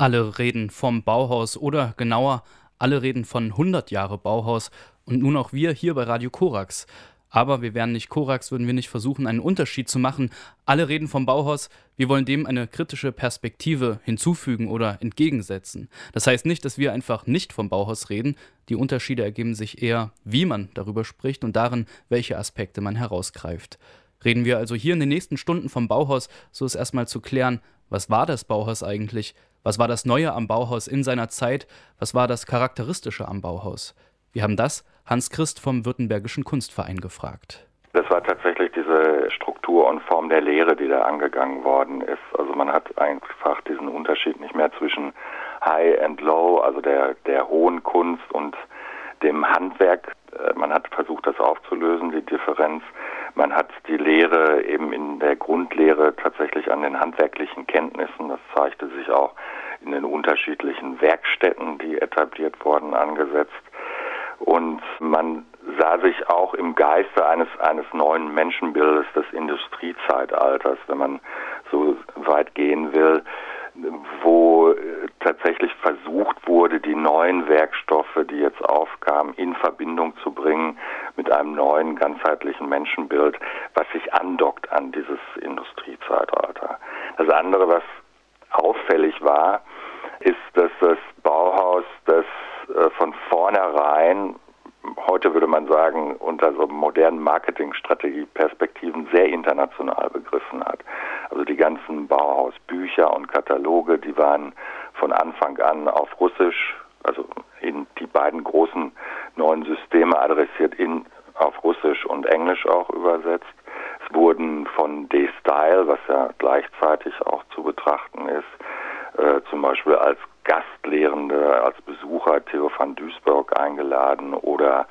Alle reden vom Bauhaus oder genauer, alle reden von 100 Jahre Bauhaus und nun auch wir hier bei Radio Korax. Aber wir wären nicht Korax, würden wir nicht versuchen, einen Unterschied zu machen. Alle reden vom Bauhaus, wir wollen dem eine kritische Perspektive hinzufügen oder entgegensetzen. Das heißt nicht, dass wir einfach nicht vom Bauhaus reden. Die Unterschiede ergeben sich eher, wie man darüber spricht und darin, welche Aspekte man herausgreift. Reden wir also hier in den nächsten Stunden vom Bauhaus, so ist erstmal zu klären, was war das Bauhaus eigentlich? Was war das Neue am Bauhaus in seiner Zeit? Was war das Charakteristische am Bauhaus? Wir haben das Hans Christ vom Württembergischen Kunstverein gefragt. Das war tatsächlich diese Struktur und Form der Lehre, die da angegangen worden ist. Also man hat einfach diesen Unterschied nicht mehr zwischen High and Low, also der, der hohen Kunst und dem Handwerk. Äh, man hat versucht, das aufzulösen, die Differenz. Man hat die Lehre eben in der Grundlehre tatsächlich an den handwerklichen Kenntnissen, das zeigte sich auch in den unterschiedlichen Werkstätten, die etabliert wurden, angesetzt. Und man sah sich auch im Geiste eines, eines neuen Menschenbildes des Industriezeitalters, wenn man so weit gehen will, wo tatsächlich versucht wurde, die neuen Werkstoffe, die jetzt aufkamen, in Verbindung zu bringen mit einem neuen ganzheitlichen Menschenbild, was sich andockt an dieses Industriezeitalter. Das andere, was auffällig war, ist, dass das Bauhaus das äh, von vornherein heute würde man sagen, unter so modernen Marketingstrategieperspektiven sehr international begriffen hat. Also die ganzen Bauhausbücher und Kataloge, die waren von Anfang an auf Russisch, also in die beiden großen neuen Systeme adressiert in auf Russisch und Englisch auch übersetzt. Es wurden von D-Style, was ja gleichzeitig auch zu betrachten ist, äh, zum Beispiel als Gastlehrende, als Besucher Theo van Duisburg eingeladen oder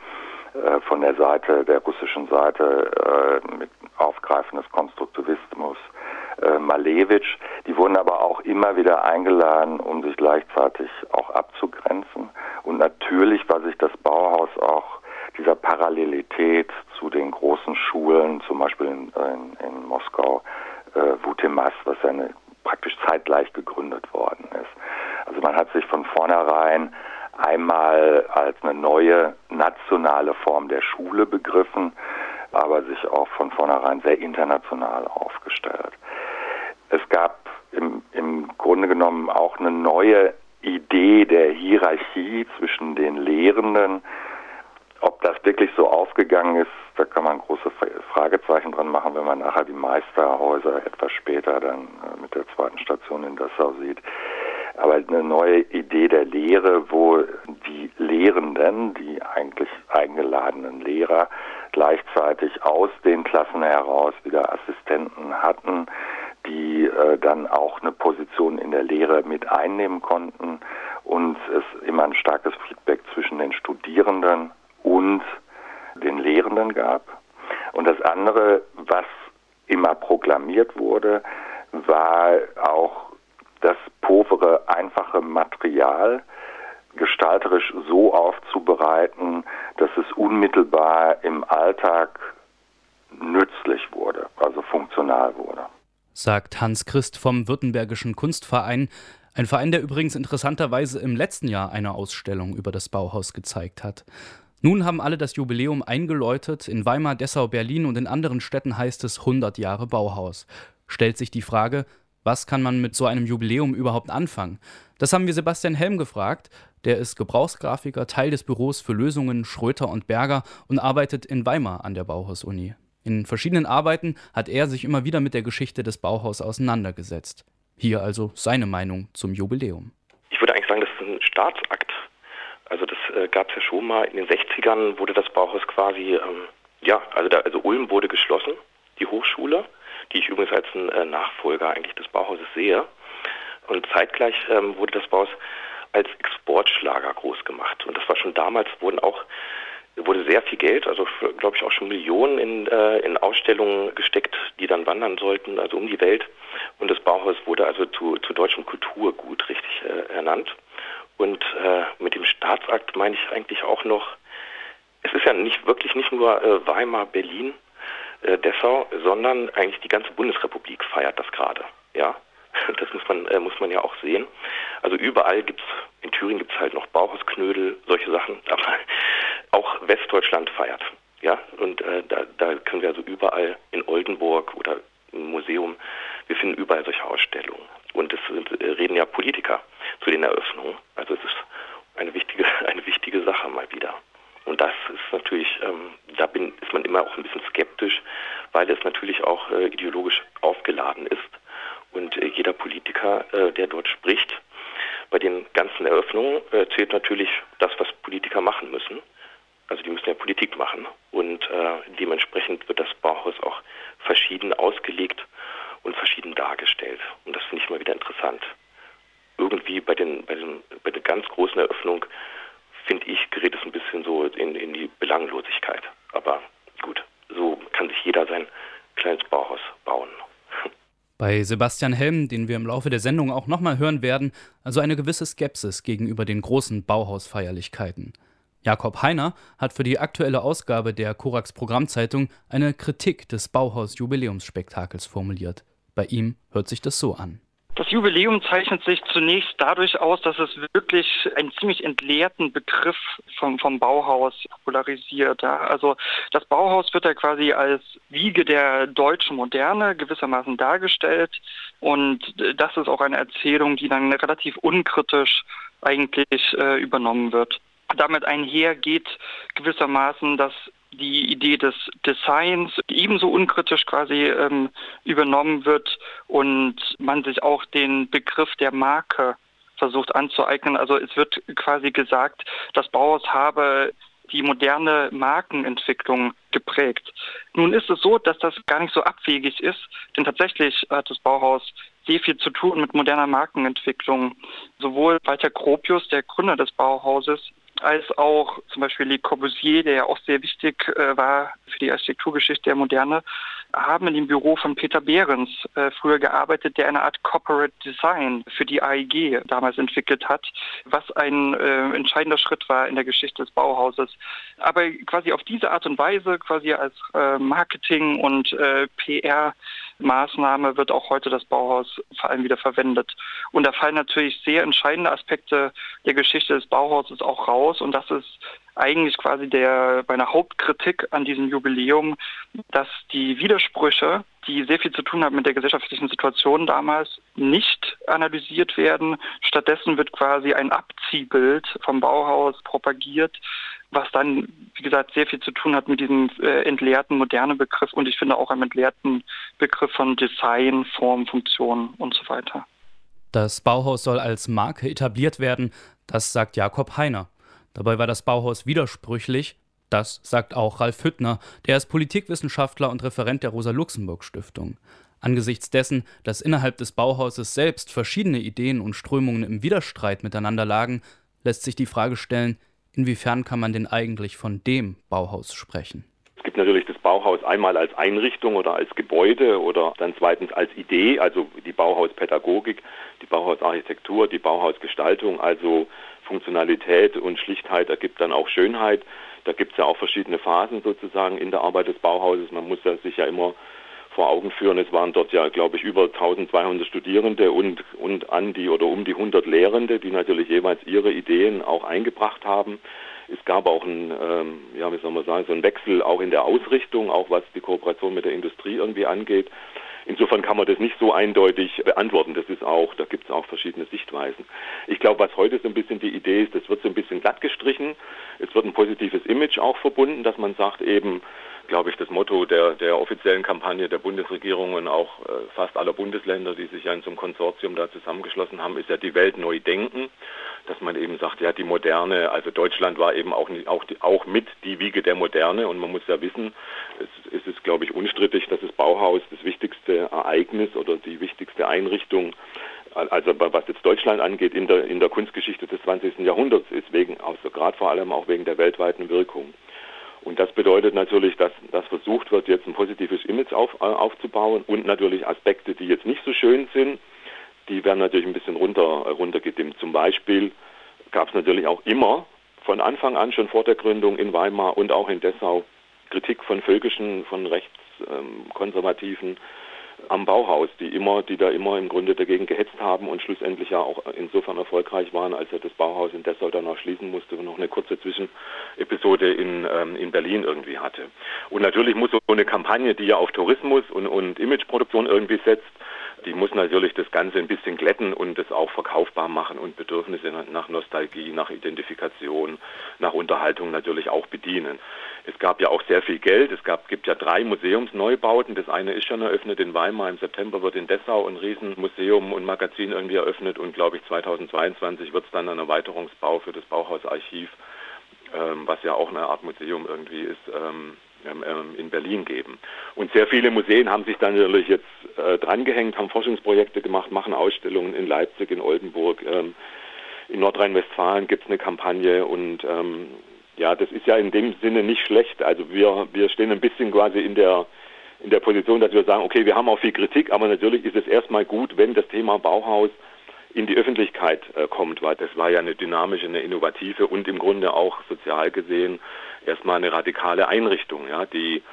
äh, von der Seite, der russischen Seite äh, mit Aufgreifen des Konstruktivismus äh, Malevich. Die wurden aber auch immer wieder eingeladen, um sich gleichzeitig auch abzugrenzen. Und natürlich war sich das Bauhaus auch dieser Parallelität zu den großen Schulen, zum Beispiel in, in, in Moskau, äh, Wutemas, was ja eine, praktisch zeitgleich gegründet worden ist. Also man hat sich von vornherein einmal als eine neue nationale Form der Schule begriffen, aber sich auch von vornherein sehr international aufgestellt. Es gab im, im Grunde genommen auch eine neue Idee der Hierarchie zwischen den Lehrenden. Ob das wirklich so aufgegangen ist, da kann man große Fragezeichen dran machen, wenn man nachher die Meisterhäuser etwas später dann äh, mit der zweiten Station in Dessau sieht aber eine neue Idee der Lehre, wo die Lehrenden, die eigentlich eingeladenen Lehrer, gleichzeitig aus den Klassen heraus wieder Assistenten hatten, die äh, dann auch eine Position in der Lehre mit einnehmen konnten und es immer ein starkes Feedback zwischen den Studierenden und den Lehrenden gab. Und das andere, was immer proklamiert wurde, war auch das povere, einfache Material gestalterisch so aufzubereiten, dass es unmittelbar im Alltag nützlich wurde, also funktional wurde. Sagt Hans Christ vom Württembergischen Kunstverein, ein Verein, der übrigens interessanterweise im letzten Jahr eine Ausstellung über das Bauhaus gezeigt hat. Nun haben alle das Jubiläum eingeläutet. In Weimar, Dessau, Berlin und in anderen Städten heißt es 100 Jahre Bauhaus. Stellt sich die Frage, was kann man mit so einem Jubiläum überhaupt anfangen? Das haben wir Sebastian Helm gefragt. Der ist Gebrauchsgrafiker, Teil des Büros für Lösungen Schröter und Berger und arbeitet in Weimar an der Bauhaus-Uni. In verschiedenen Arbeiten hat er sich immer wieder mit der Geschichte des Bauhaus auseinandergesetzt. Hier also seine Meinung zum Jubiläum. Ich würde eigentlich sagen, das ist ein Staatsakt. Also das äh, gab es ja schon mal. In den 60ern wurde das Bauhaus quasi, ähm, ja, also, da, also Ulm wurde geschlossen, die Hochschule die ich übrigens als einen äh, Nachfolger eigentlich des Bauhauses sehe. Und zeitgleich ähm, wurde das Bauhaus als Exportschlager groß gemacht. Und das war schon damals, wurden auch wurde sehr viel Geld, also glaube ich auch schon Millionen in, äh, in Ausstellungen gesteckt, die dann wandern sollten, also um die Welt. Und das Bauhaus wurde also zu, zu deutschem Kulturgut richtig äh, ernannt. Und äh, mit dem Staatsakt meine ich eigentlich auch noch, es ist ja nicht wirklich nicht nur äh, Weimar, Berlin, äh, Dessau, sondern eigentlich die ganze Bundesrepublik feiert das gerade. Ja, Das muss man, äh, muss man ja auch sehen. Also überall gibt es, in Thüringen gibt es halt noch Bauhausknödel, solche Sachen, aber auch Westdeutschland feiert. Ja, und äh, da, da können wir also überall in Oldenburg oder im Museum, wir finden überall solche Ausstellungen. Und es sind, äh, reden ja Politiker zu den Eröffnungen. Also es ist eine wichtige, eine wichtige Sache mal wieder. Und das ist natürlich, ähm, da bin, ist man immer auch ein bisschen skeptisch, weil es natürlich auch äh, ideologisch aufgeladen ist. Und äh, jeder Politiker, äh, der dort spricht, bei den ganzen Eröffnungen äh, zählt natürlich das, was Politiker machen müssen. Also die müssen ja Politik machen. Und äh, dementsprechend wird das Bauhaus auch verschieden ausgelegt und verschieden dargestellt. Und das finde ich mal wieder interessant. Irgendwie bei den, bei den, bei der ganz großen Eröffnung finde ich, gerät es ein bisschen so in, in die Belanglosigkeit. Aber gut, so kann sich jeder sein kleines Bauhaus bauen. Bei Sebastian Helm, den wir im Laufe der Sendung auch nochmal hören werden, also eine gewisse Skepsis gegenüber den großen Bauhausfeierlichkeiten. Jakob Heiner hat für die aktuelle Ausgabe der Korax Programmzeitung eine Kritik des Bauhaus-Jubiläumsspektakels formuliert. Bei ihm hört sich das so an. Das Jubiläum zeichnet sich zunächst dadurch aus, dass es wirklich einen ziemlich entleerten Begriff vom, vom Bauhaus popularisiert. Ja. Also das Bauhaus wird ja quasi als Wiege der deutschen Moderne gewissermaßen dargestellt und das ist auch eine Erzählung, die dann relativ unkritisch eigentlich äh, übernommen wird. Damit einher geht gewissermaßen, dass die Idee des Designs ebenso unkritisch quasi ähm, übernommen wird und man sich auch den Begriff der Marke versucht anzueignen. Also es wird quasi gesagt, das Bauhaus habe die moderne Markenentwicklung geprägt. Nun ist es so, dass das gar nicht so abwegig ist, denn tatsächlich hat das Bauhaus sehr viel zu tun mit moderner Markenentwicklung. Sowohl Walter Gropius, der Gründer des Bauhauses, als auch zum Beispiel Le Corbusier, der ja auch sehr wichtig äh, war für die Architekturgeschichte der Moderne, haben in dem Büro von Peter Behrens äh, früher gearbeitet, der eine Art Corporate Design für die AEG damals entwickelt hat, was ein äh, entscheidender Schritt war in der Geschichte des Bauhauses. Aber quasi auf diese Art und Weise, quasi als äh, Marketing und äh, PR Maßnahme wird auch heute das Bauhaus vor allem wieder verwendet. Und da fallen natürlich sehr entscheidende Aspekte der Geschichte des Bauhauses auch raus. Und das ist eigentlich quasi der, meine Hauptkritik an diesem Jubiläum, dass die Widersprüche, die sehr viel zu tun haben mit der gesellschaftlichen Situation damals, nicht analysiert werden. Stattdessen wird quasi ein Abziehbild vom Bauhaus propagiert, was dann, wie gesagt, sehr viel zu tun hat mit diesem äh, entleerten modernen Begriff und ich finde auch einem entleerten Begriff von Design, Form, Funktion und so weiter. Das Bauhaus soll als Marke etabliert werden, das sagt Jakob Heiner. Dabei war das Bauhaus widersprüchlich, das sagt auch Ralf Hüttner, der ist Politikwissenschaftler und Referent der Rosa-Luxemburg-Stiftung. Angesichts dessen, dass innerhalb des Bauhauses selbst verschiedene Ideen und Strömungen im Widerstreit miteinander lagen, lässt sich die Frage stellen, Inwiefern kann man denn eigentlich von dem Bauhaus sprechen? Es gibt natürlich das Bauhaus einmal als Einrichtung oder als Gebäude oder dann zweitens als Idee, also die Bauhauspädagogik, die Bauhausarchitektur, die Bauhausgestaltung, also Funktionalität und Schlichtheit ergibt dann auch Schönheit. Da gibt es ja auch verschiedene Phasen sozusagen in der Arbeit des Bauhauses. Man muss ja sich ja immer vor Augen führen. Es waren dort ja, glaube ich, über 1200 Studierende und, und an die oder um die 100 Lehrende, die natürlich jeweils ihre Ideen auch eingebracht haben. Es gab auch einen, ähm, ja, wie soll man sagen, so einen Wechsel auch in der Ausrichtung, auch was die Kooperation mit der Industrie irgendwie angeht. Insofern kann man das nicht so eindeutig beantworten. Das ist auch, da gibt es auch verschiedene Sichtweisen. Ich glaube, was heute so ein bisschen die Idee ist, das wird so ein bisschen glatt gestrichen. Es wird ein positives Image auch verbunden, dass man sagt eben, glaube ich, das Motto der, der offiziellen Kampagne der Bundesregierung und auch äh, fast aller Bundesländer, die sich ja in so einem Konsortium da zusammengeschlossen haben, ist ja die Welt neu denken. Dass man eben sagt, ja, die Moderne, also Deutschland war eben auch, auch, auch mit die Wiege der Moderne und man muss ja wissen, es, es ist, glaube ich, unstrittig, dass das Bauhaus das wichtigste Ereignis oder die wichtigste Einrichtung also was jetzt Deutschland angeht, in der, in der Kunstgeschichte des 20. Jahrhunderts ist, wegen, also gerade vor allem auch wegen der weltweiten Wirkung. Und das bedeutet natürlich, dass, dass versucht wird, jetzt ein positives Image auf, äh, aufzubauen und natürlich Aspekte, die jetzt nicht so schön sind, die werden natürlich ein bisschen runter, äh, runtergedimmt. Zum Beispiel gab es natürlich auch immer von Anfang an, schon vor der Gründung in Weimar und auch in Dessau, Kritik von völkischen, von rechtskonservativen am Bauhaus, die immer, die da immer im Grunde dagegen gehetzt haben und schlussendlich ja auch insofern erfolgreich waren, als er das Bauhaus in Dessau dann auch schließen musste und noch eine kurze Zwischenepisode in, ähm, in Berlin irgendwie hatte. Und natürlich muss so eine Kampagne, die ja auf Tourismus und, und Imageproduktion irgendwie setzt, die muss natürlich das Ganze ein bisschen glätten und es auch verkaufbar machen und Bedürfnisse nach Nostalgie, nach Identifikation, nach Unterhaltung natürlich auch bedienen. Es gab ja auch sehr viel Geld. Es gab, gibt ja drei Museumsneubauten. Das eine ist schon eröffnet in Weimar. Im September wird in Dessau ein Riesenmuseum und Magazin irgendwie eröffnet. Und glaube ich 2022 wird es dann ein Erweiterungsbau für das Bauhausarchiv, ähm, was ja auch eine Art Museum irgendwie ist, ähm, in Berlin geben. Und sehr viele Museen haben sich dann natürlich jetzt äh, drangehängt, haben Forschungsprojekte gemacht, machen Ausstellungen in Leipzig, in Oldenburg. Ähm, in Nordrhein-Westfalen gibt es eine Kampagne und ähm, ja, das ist ja in dem Sinne nicht schlecht. Also wir, wir stehen ein bisschen quasi in der, in der Position, dass wir sagen, okay, wir haben auch viel Kritik, aber natürlich ist es erstmal gut, wenn das Thema Bauhaus in die Öffentlichkeit äh, kommt, weil das war ja eine dynamische, eine innovative und im Grunde auch sozial gesehen erstmal eine radikale Einrichtung, ja, die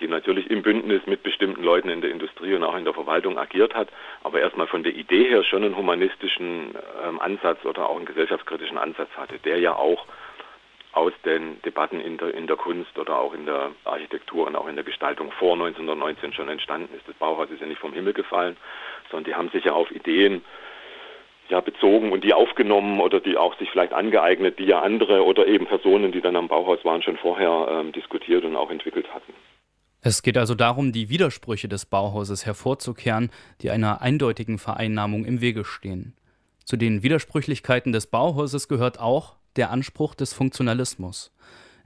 die natürlich im Bündnis mit bestimmten Leuten in der Industrie und auch in der Verwaltung agiert hat, aber erstmal von der Idee her schon einen humanistischen ähm, Ansatz oder auch einen gesellschaftskritischen Ansatz hatte, der ja auch aus den Debatten in der, in der Kunst oder auch in der Architektur und auch in der Gestaltung vor 1919 schon entstanden ist. Das Bauhaus ist ja nicht vom Himmel gefallen, sondern die haben sich ja auf Ideen ja, bezogen und die aufgenommen oder die auch sich vielleicht angeeignet, die ja andere oder eben Personen, die dann am Bauhaus waren, schon vorher ähm, diskutiert und auch entwickelt hatten. Es geht also darum, die Widersprüche des Bauhauses hervorzukehren, die einer eindeutigen Vereinnahmung im Wege stehen. Zu den Widersprüchlichkeiten des Bauhauses gehört auch, der Anspruch des Funktionalismus.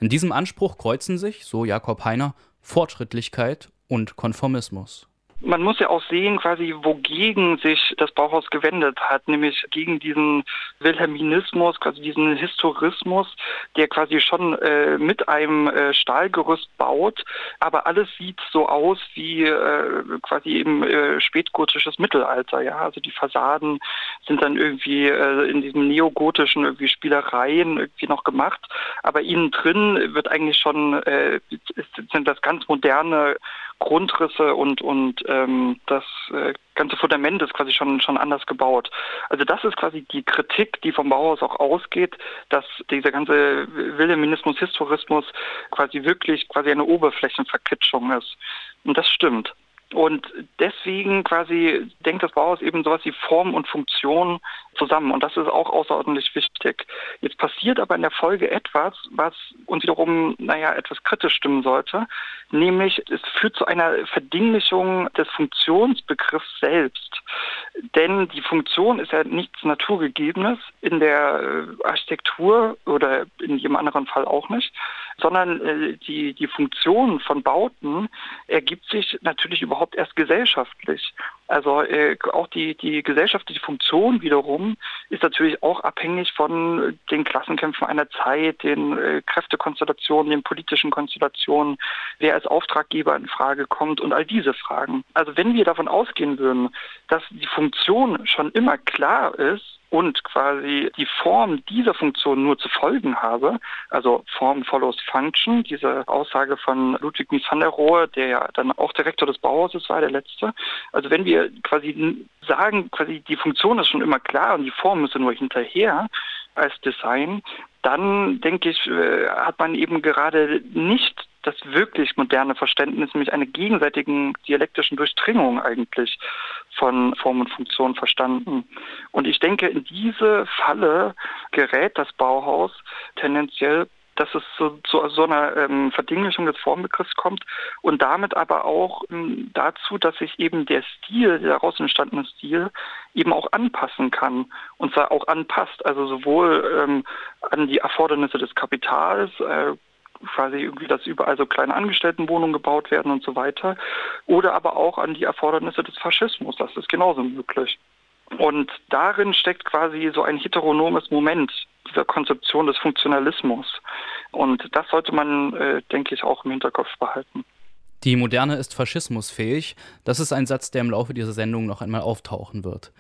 In diesem Anspruch kreuzen sich, so Jakob Heiner, Fortschrittlichkeit und Konformismus man muss ja auch sehen, quasi, wogegen sich das Bauhaus gewendet hat, nämlich gegen diesen Wilhelminismus, quasi diesen Historismus, der quasi schon äh, mit einem äh, Stahlgerüst baut, aber alles sieht so aus wie äh, quasi eben äh, spätgotisches Mittelalter, ja. Also die Fassaden sind dann irgendwie äh, in diesem neogotischen irgendwie Spielereien irgendwie noch gemacht, aber innen drin wird eigentlich schon äh, sind das ganz moderne Grundrisse und, und ähm, das äh, ganze Fundament ist quasi schon, schon anders gebaut. Also das ist quasi die Kritik, die vom Bauhaus auch ausgeht, dass dieser ganze Wilhelminismus, Historismus quasi wirklich quasi eine Oberflächenverkitschung ist. Und das stimmt. Und deswegen quasi denkt das Bauhaus eben sowas wie Form und Funktion zusammen. Und das ist auch außerordentlich wichtig. Jetzt passiert aber in der Folge etwas, was uns wiederum, naja, etwas kritisch stimmen sollte. Nämlich, es führt zu einer Verdinglichung des Funktionsbegriffs selbst. Denn die Funktion ist ja nichts Naturgegebenes in der äh, Architektur oder in jedem anderen Fall auch nicht, sondern äh, die, die Funktion von Bauten ergibt sich natürlich überhaupt erst gesellschaftlich. Also äh, auch die, die gesellschaftliche Funktion wiederum ist natürlich auch abhängig von den Klassenkämpfen einer Zeit, den äh, Kräftekonstellationen, den politischen Konstellationen, wer als Auftraggeber in Frage kommt und all diese Fragen. Also wenn wir davon ausgehen würden, dass die Funktion schon immer klar ist, und quasi die Form dieser Funktion nur zu folgen habe, also Form follows Function, diese Aussage von Ludwig Mies van der Rohe, der ja dann auch Direktor des Bauhauses war, der letzte. Also wenn wir quasi sagen, quasi die Funktion ist schon immer klar und die Form müsse nur hinterher als Design, dann denke ich, äh, hat man eben gerade nicht wirklich moderne Verständnis, nämlich einer gegenseitigen dialektischen Durchdringung eigentlich von Form und Funktion verstanden. Und ich denke, in diese Falle gerät das Bauhaus tendenziell dass es zu, zu so einer ähm, Verdinglichung des Formbegriffs kommt und damit aber auch ähm, dazu, dass sich eben der Stil, der daraus entstandene Stil, eben auch anpassen kann und zwar auch anpasst, also sowohl ähm, an die Erfordernisse des Kapitals, äh, quasi irgendwie, dass überall so kleine Angestelltenwohnungen gebaut werden und so weiter. Oder aber auch an die Erfordernisse des Faschismus. Das ist genauso möglich. Und darin steckt quasi so ein heteronomes Moment dieser Konzeption des Funktionalismus. Und das sollte man, äh, denke ich, auch im Hinterkopf behalten. Die Moderne ist faschismusfähig. Das ist ein Satz, der im Laufe dieser Sendung noch einmal auftauchen wird.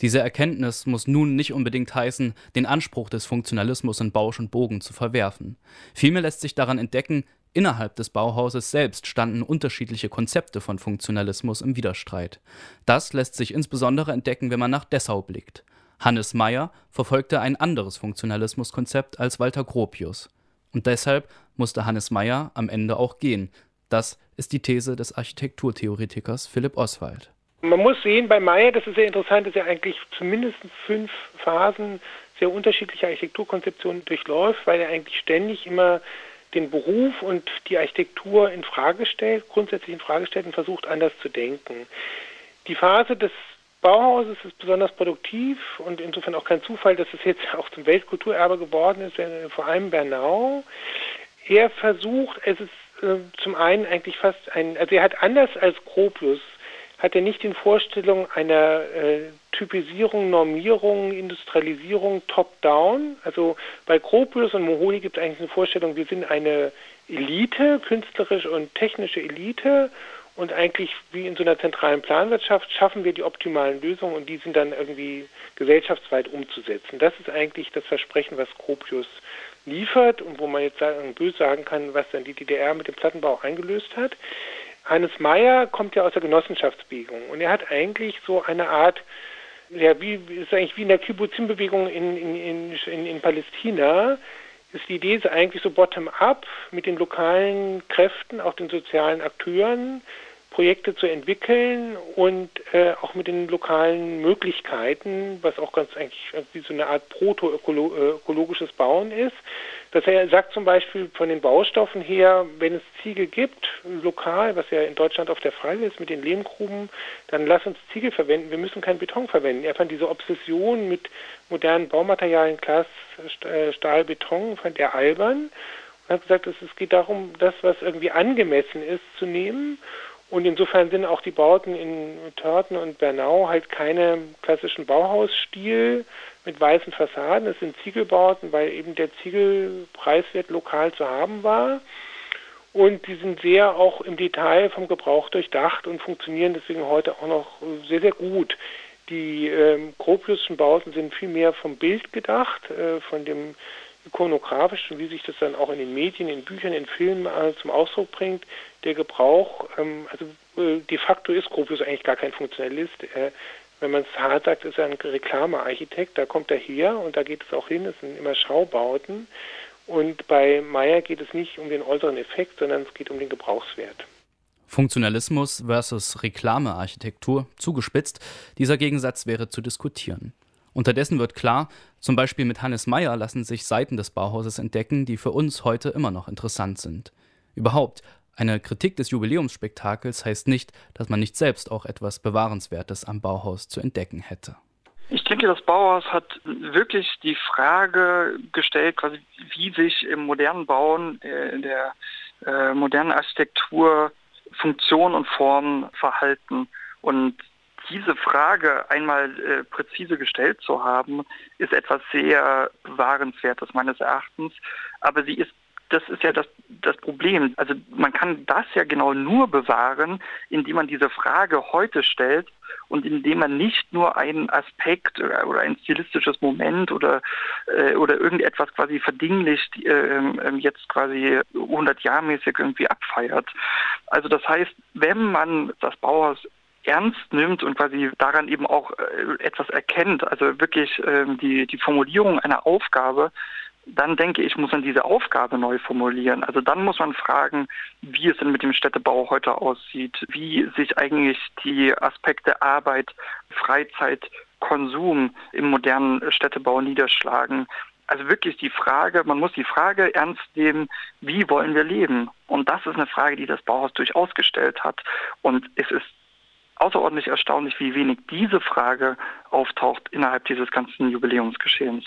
Diese Erkenntnis muss nun nicht unbedingt heißen, den Anspruch des Funktionalismus in Bausch und Bogen zu verwerfen. Vielmehr lässt sich daran entdecken, innerhalb des Bauhauses selbst standen unterschiedliche Konzepte von Funktionalismus im Widerstreit. Das lässt sich insbesondere entdecken, wenn man nach Dessau blickt. Hannes Meyer verfolgte ein anderes Funktionalismuskonzept als Walter Gropius. Und deshalb musste Hannes Meyer am Ende auch gehen. Das ist die These des Architekturtheoretikers Philipp Oswald. Man muss sehen, bei Meyer, das ist sehr interessant, dass er eigentlich zumindest fünf Phasen sehr unterschiedliche Architekturkonzeptionen durchläuft, weil er eigentlich ständig immer den Beruf und die Architektur in Frage stellt, grundsätzlich in Frage stellt und versucht anders zu denken. Die Phase des Bauhauses ist besonders produktiv und insofern auch kein Zufall, dass es jetzt auch zum Weltkulturerbe geworden ist, vor allem Bernau. Er versucht, es ist äh, zum einen eigentlich fast ein, also er hat anders als Gropius hat er nicht in Vorstellung einer äh, Typisierung, Normierung, Industrialisierung top-down. Also bei Gropius und Moholi gibt es eigentlich eine Vorstellung, wir sind eine Elite, künstlerische und technische Elite und eigentlich wie in so einer zentralen Planwirtschaft schaffen wir die optimalen Lösungen und die sind dann irgendwie gesellschaftsweit umzusetzen. Das ist eigentlich das Versprechen, was Gropius liefert und wo man jetzt sagen, böse sagen kann, was dann die DDR mit dem Plattenbau eingelöst hat. Hannes Meyer kommt ja aus der Genossenschaftsbewegung und er hat eigentlich so eine Art, ja, wie ist eigentlich wie in der Kibbutzim-Bewegung in, in, in, in Palästina, ist die Idee eigentlich so bottom-up mit den lokalen Kräften, auch den sozialen Akteuren, Projekte zu entwickeln und äh, auch mit den lokalen Möglichkeiten, was auch ganz eigentlich wie so eine Art proto-ökologisches Bauen ist. Das er sagt zum Beispiel von den Baustoffen her, wenn es Ziegel gibt, lokal, was ja in Deutschland oft der Fall ist mit den Lehmgruben, dann lass uns Ziegel verwenden, wir müssen keinen Beton verwenden. Er fand diese Obsession mit modernen Baumaterialien, Glas, äh, Stahl, Beton, fand er albern. Und hat gesagt, es geht darum, das, was irgendwie angemessen ist, zu nehmen und insofern sind auch die Bauten in Törten und Bernau halt keine klassischen Bauhausstil mit weißen Fassaden. Es sind Ziegelbauten, weil eben der Ziegelpreiswert lokal zu haben war. Und die sind sehr auch im Detail vom Gebrauch durchdacht und funktionieren deswegen heute auch noch sehr, sehr gut. Die ähm, Bauten sind viel mehr vom Bild gedacht, äh, von dem ikonografischen, wie sich das dann auch in den Medien, in Büchern, in Filmen äh, zum Ausdruck bringt, der Gebrauch, ähm, also äh, de facto ist Gropius eigentlich gar kein Funktionalist. Wenn man es hart sagt, ist er ein Reklamearchitekt, da kommt er her und da geht es auch hin, es sind immer Schaubauten. Und bei Meyer geht es nicht um den äußeren Effekt, sondern es geht um den Gebrauchswert. Funktionalismus versus Reklamearchitektur, zugespitzt, dieser Gegensatz wäre zu diskutieren. Unterdessen wird klar, zum Beispiel mit Hannes Meyer lassen sich Seiten des Bauhauses entdecken, die für uns heute immer noch interessant sind. Überhaupt, eine Kritik des Jubiläumsspektakels heißt nicht, dass man nicht selbst auch etwas Bewahrenswertes am Bauhaus zu entdecken hätte. Ich denke, das Bauhaus hat wirklich die Frage gestellt, quasi, wie sich im modernen Bauen, äh, in der äh, modernen Architektur Funktion und Form verhalten. Und diese Frage einmal äh, präzise gestellt zu haben, ist etwas sehr bewahrenswertes meines Erachtens. Aber sie ist das ist ja das, das Problem. Also man kann das ja genau nur bewahren, indem man diese Frage heute stellt und indem man nicht nur einen Aspekt oder ein stilistisches Moment oder äh, oder irgendetwas quasi verdinglicht äh, jetzt quasi 100 Jahrmäßig irgendwie abfeiert. Also das heißt, wenn man das Bauhaus ernst nimmt und quasi daran eben auch äh, etwas erkennt, also wirklich ähm, die, die Formulierung einer Aufgabe, dann denke ich, muss man diese Aufgabe neu formulieren. Also dann muss man fragen, wie es denn mit dem Städtebau heute aussieht, wie sich eigentlich die Aspekte Arbeit, Freizeit, Konsum im modernen Städtebau niederschlagen. Also wirklich die Frage, man muss die Frage ernst nehmen, wie wollen wir leben? Und das ist eine Frage, die das Bauhaus durchaus gestellt hat. Und es ist außerordentlich erstaunlich, wie wenig diese Frage auftaucht innerhalb dieses ganzen Jubiläumsgeschehens.